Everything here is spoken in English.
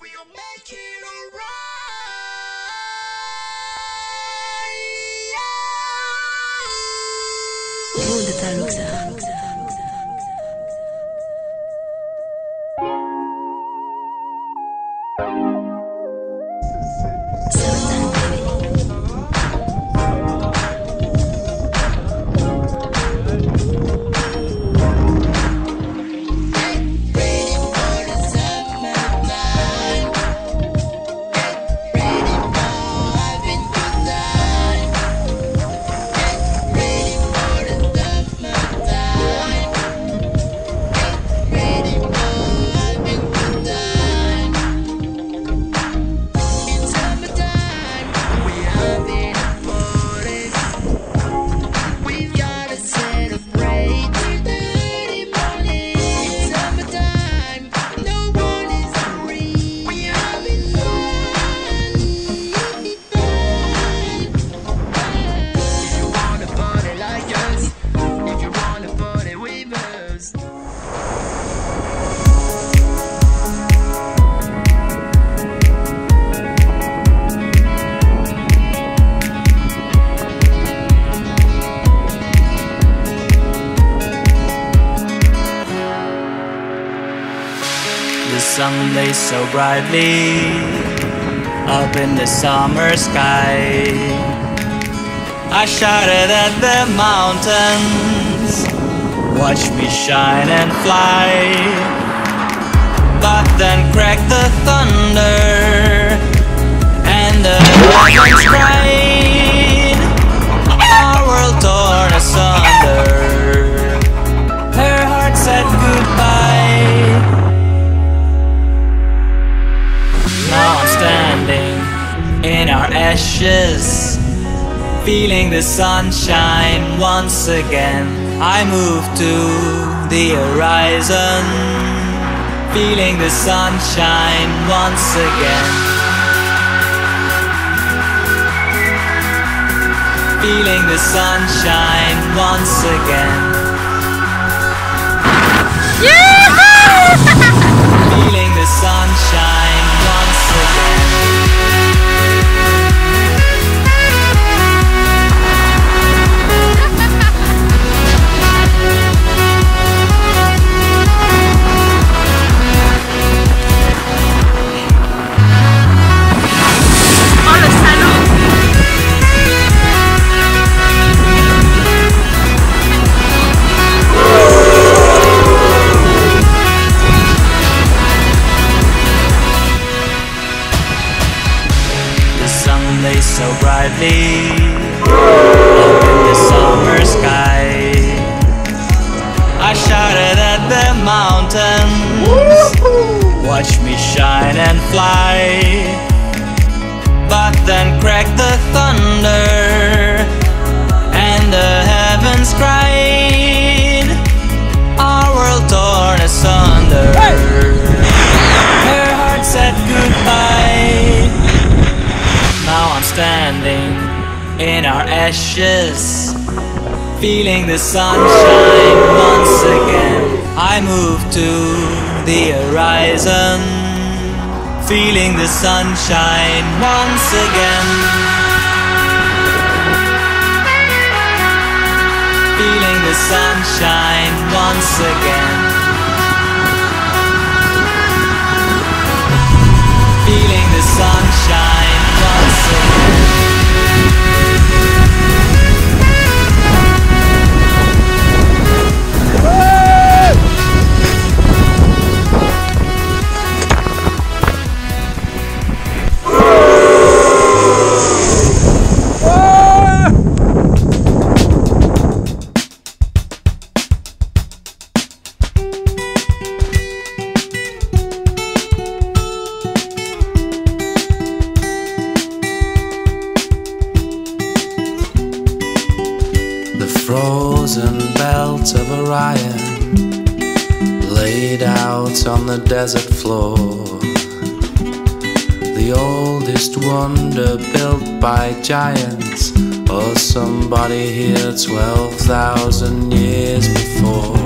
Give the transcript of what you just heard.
We'll make it alright. Muda The sun lays so brightly up in the summer sky. I shouted at the mountains, watch me shine and fly. But then cracked the thunder, and the heavens feeling the sunshine once again. I move to the horizon, feeling the sunshine once again. Feeling the sunshine once again. Brightly up in the summer sky. I shouted at the mountains, watch me shine and fly. Standing in our ashes, feeling the sunshine once again. I move to the horizon, feeling the sunshine once again. Feeling the sunshine once again. Feeling the sunshine belt of Orion laid out on the desert floor. The oldest wonder built by giants or somebody here 12,000 years before.